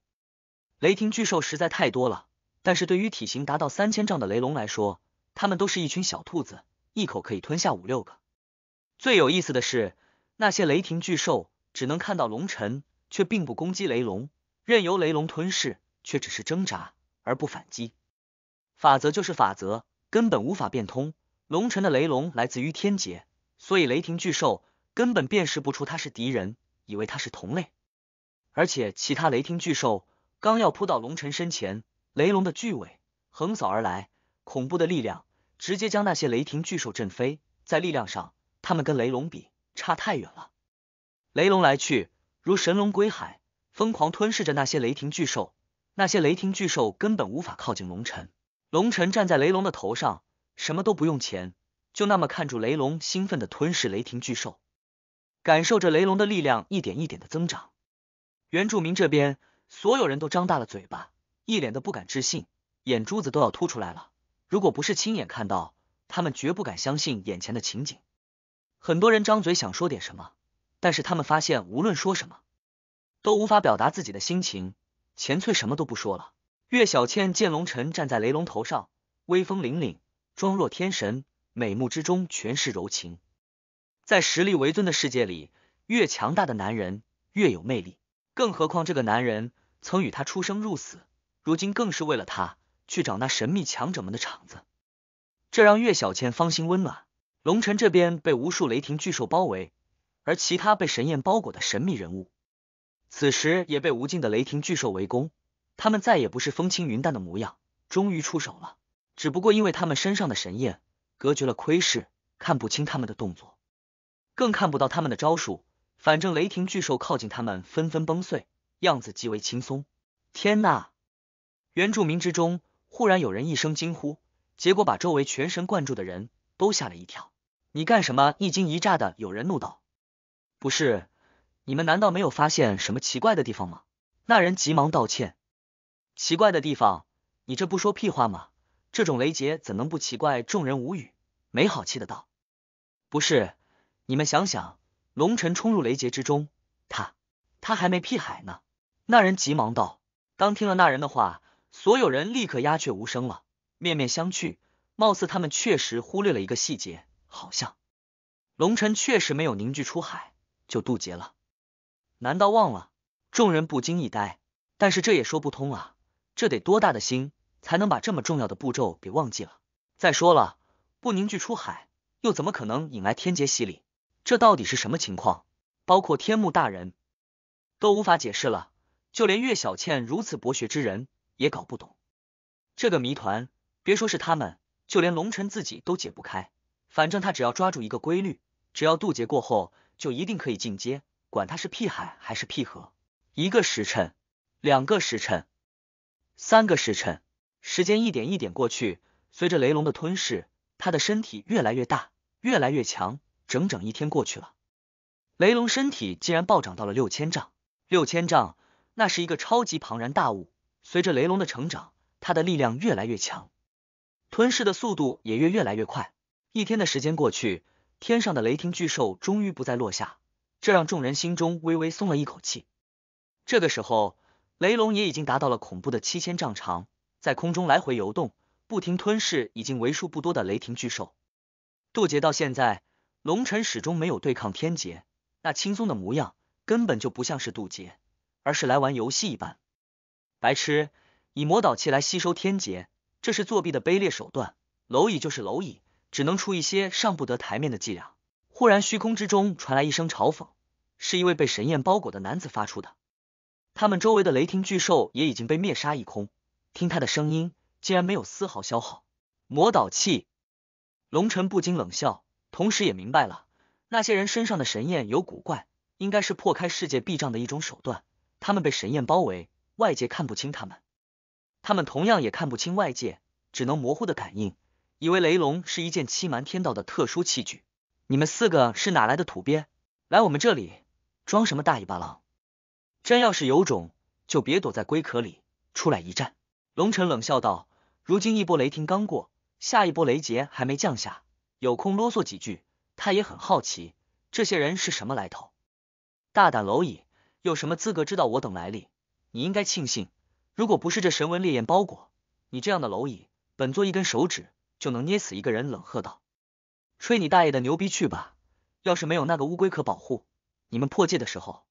雷霆巨兽实在太多了，但是对于体型达到三千丈的雷龙来说，他们都是一群小兔子，一口可以吞下五六个。最有意思的是，那些雷霆巨兽只能看到龙尘，却并不攻击雷龙。任由雷龙吞噬，却只是挣扎而不反击。法则就是法则，根本无法变通。龙尘的雷龙来自于天劫，所以雷霆巨兽根本辨识不出他是敌人，以为他是同类。而且其他雷霆巨兽刚要扑到龙尘身前，雷龙的巨尾横扫而来，恐怖的力量直接将那些雷霆巨兽震飞。在力量上，他们跟雷龙比差太远了。雷龙来去如神龙归海。疯狂吞噬着那些雷霆巨兽，那些雷霆巨兽根本无法靠近龙尘。龙尘站在雷龙的头上，什么都不用钱，就那么看住雷龙兴奋的吞噬雷霆巨兽，感受着雷龙的力量一点一点的增长。原住民这边所有人都张大了嘴巴，一脸的不敢置信，眼珠子都要凸出来了。如果不是亲眼看到，他们绝不敢相信眼前的情景。很多人张嘴想说点什么，但是他们发现无论说什么。都无法表达自己的心情，钱翠什么都不说了。岳小倩见龙尘站在雷龙头上，威风凛凛，妆若天神，美目之中全是柔情。在实力为尊的世界里，越强大的男人越有魅力。更何况这个男人曾与他出生入死，如今更是为了他去找那神秘强者们的场子，这让岳小倩芳心温暖。龙尘这边被无数雷霆巨兽包围，而其他被神焰包裹的神秘人物。此时也被无尽的雷霆巨兽围攻，他们再也不是风轻云淡的模样，终于出手了。只不过因为他们身上的神焰隔绝了窥视，看不清他们的动作，更看不到他们的招数。反正雷霆巨兽靠近他们，纷纷崩碎，样子极为轻松。天呐！原住民之中忽然有人一声惊呼，结果把周围全神贯注的人都吓了一跳。你干什么？一惊一乍的有人怒道：“不是。”你们难道没有发现什么奇怪的地方吗？那人急忙道歉。奇怪的地方？你这不说屁话吗？这种雷劫怎能不奇怪？众人无语，没好气的道：“不是，你们想想，龙尘冲入雷劫之中，他他还没辟海呢。”那人急忙道。当听了那人的话，所有人立刻鸦雀无声了，面面相觑，貌似他们确实忽略了一个细节，好像龙尘确实没有凝聚出海就渡劫了。难道忘了？众人不禁一呆。但是这也说不通啊，这得多大的心才能把这么重要的步骤给忘记了？再说了，不凝聚出海，又怎么可能引来天劫洗礼？这到底是什么情况？包括天目大人都无法解释了，就连岳小倩如此博学之人也搞不懂这个谜团。别说是他们，就连龙尘自己都解不开。反正他只要抓住一个规律，只要渡劫过后，就一定可以进阶，管他是屁海还是屁河。一个时辰，两个时辰，三个时辰，时间一点一点过去，随着雷龙的吞噬，他的身体越来越大，越来越强。整整一天过去了，雷龙身体竟然暴涨到了六千丈。六千丈，那是一个超级庞然大物。随着雷龙的成长，他的力量越来越强，吞噬的速度也越越来越快。一天的时间过去，天上的雷霆巨兽终于不再落下，这让众人心中微微松了一口气。这个时候，雷龙也已经达到了恐怖的七千丈长，在空中来回游动，不停吞噬已经为数不多的雷霆巨兽。渡劫到现在。龙尘始终没有对抗天劫，那轻松的模样根本就不像是渡劫，而是来玩游戏一般。白痴，以魔导器来吸收天劫，这是作弊的卑劣手段。蝼蚁就是蝼蚁，只能出一些上不得台面的伎俩。忽然，虚空之中传来一声嘲讽，是一位被神焰包裹的男子发出的。他们周围的雷霆巨兽也已经被灭杀一空，听他的声音，竟然没有丝毫消耗。魔导器，龙尘不禁冷笑。同时也明白了，那些人身上的神焰有古怪，应该是破开世界壁障的一种手段。他们被神焰包围，外界看不清他们，他们同样也看不清外界，只能模糊的感应，以为雷龙是一件欺瞒天道的特殊器具。你们四个是哪来的土鳖？来我们这里装什么大尾巴狼？真要是有种，就别躲在龟壳里，出来一战！龙尘冷笑道：“如今一波雷霆刚过，下一波雷劫还没降下。”有空啰嗦几句，他也很好奇这些人是什么来头。大胆蝼蚁，有什么资格知道我等来历？你应该庆幸，如果不是这神纹烈焰包裹，你这样的蝼蚁，本座一根手指就能捏死一个人。冷喝道：“吹你大爷的牛逼去吧！要是没有那个乌龟壳保护，你们破戒的时候，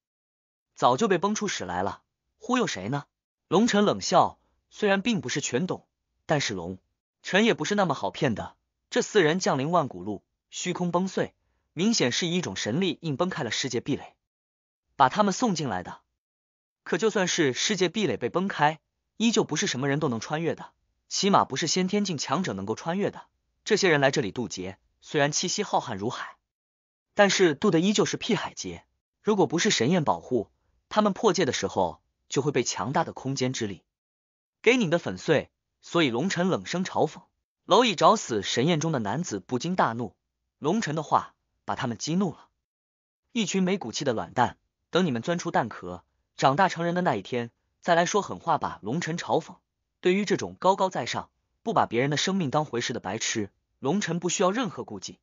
早就被崩出屎来了。忽悠谁呢？”龙尘冷笑，虽然并不是全懂，但是龙尘也不是那么好骗的。这四人降临万古路，虚空崩碎，明显是以一种神力硬崩开了世界壁垒，把他们送进来的。可就算是世界壁垒被崩开，依旧不是什么人都能穿越的，起码不是先天境强者能够穿越的。这些人来这里渡劫，虽然气息浩瀚如海，但是渡的依旧是屁海劫。如果不是神焰保护，他们破界的时候就会被强大的空间之力给拧得粉碎。所以龙尘冷声嘲讽。蝼蚁找死！神宴中的男子不禁大怒，龙尘的话把他们激怒了。一群没骨气的卵蛋，等你们钻出蛋壳，长大成人的那一天，再来说狠话吧！龙尘嘲讽。对于这种高高在上、不把别人的生命当回事的白痴，龙尘不需要任何顾忌。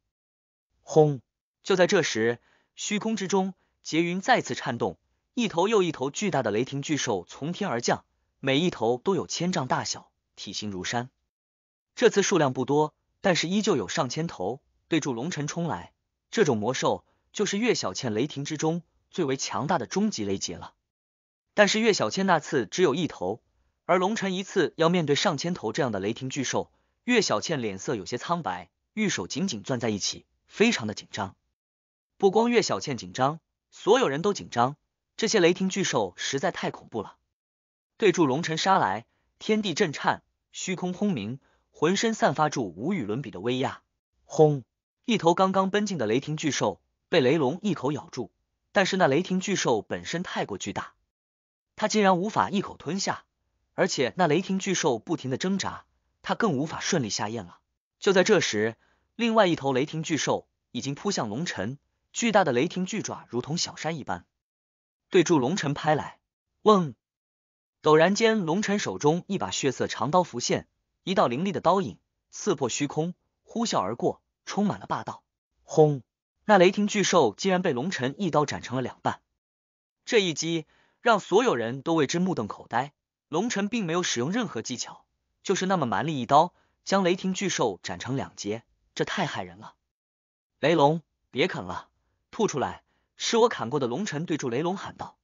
轰！就在这时，虚空之中，劫云再次颤动，一头又一头巨大的雷霆巨兽从天而降，每一头都有千丈大小，体型如山。这次数量不多，但是依旧有上千头对住龙尘冲来。这种魔兽就是岳小倩雷霆之中最为强大的终极雷劫了。但是岳小倩那次只有一头，而龙尘一次要面对上千头这样的雷霆巨兽，岳小倩脸色有些苍白，玉手紧紧攥在一起，非常的紧张。不光岳小倩紧张，所有人都紧张。这些雷霆巨兽实在太恐怖了，对住龙尘杀来，天地震颤，虚空轰鸣。浑身散发出无与伦比的威压，轰！一头刚刚奔进的雷霆巨兽被雷龙一口咬住，但是那雷霆巨兽本身太过巨大，它竟然无法一口吞下，而且那雷霆巨兽不停的挣扎，它更无法顺利下咽了。就在这时，另外一头雷霆巨兽已经扑向龙尘，巨大的雷霆巨爪如同小山一般，对住龙尘拍来。嗡！陡然间，龙尘手中一把血色长刀浮现。一道凌厉的刀影刺破虚空，呼啸而过，充满了霸道。轰！那雷霆巨兽竟然被龙尘一刀斩成了两半。这一击让所有人都为之目瞪口呆。龙尘并没有使用任何技巧，就是那么蛮力一刀将雷霆巨兽斩成两截，这太骇人了。雷龙，别啃了，吐出来！是我砍过的。龙尘对住雷龙喊道。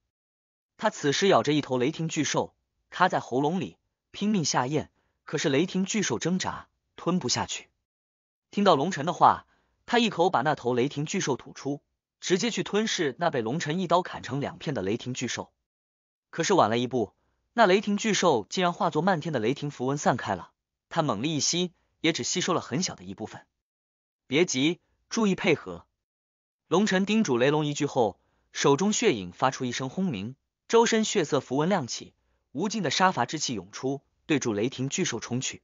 他此时咬着一头雷霆巨兽，卡在喉咙里，拼命下咽。可是雷霆巨兽挣扎，吞不下去。听到龙尘的话，他一口把那头雷霆巨兽吐出，直接去吞噬那被龙尘一刀砍成两片的雷霆巨兽。可是晚了一步，那雷霆巨兽竟然化作漫天的雷霆符文散开了。他猛力一吸，也只吸收了很小的一部分。别急，注意配合。龙尘叮嘱雷龙一句后，手中血影发出一声轰鸣，周身血色符文亮起，无尽的杀伐之气涌出，对住雷霆巨兽冲去。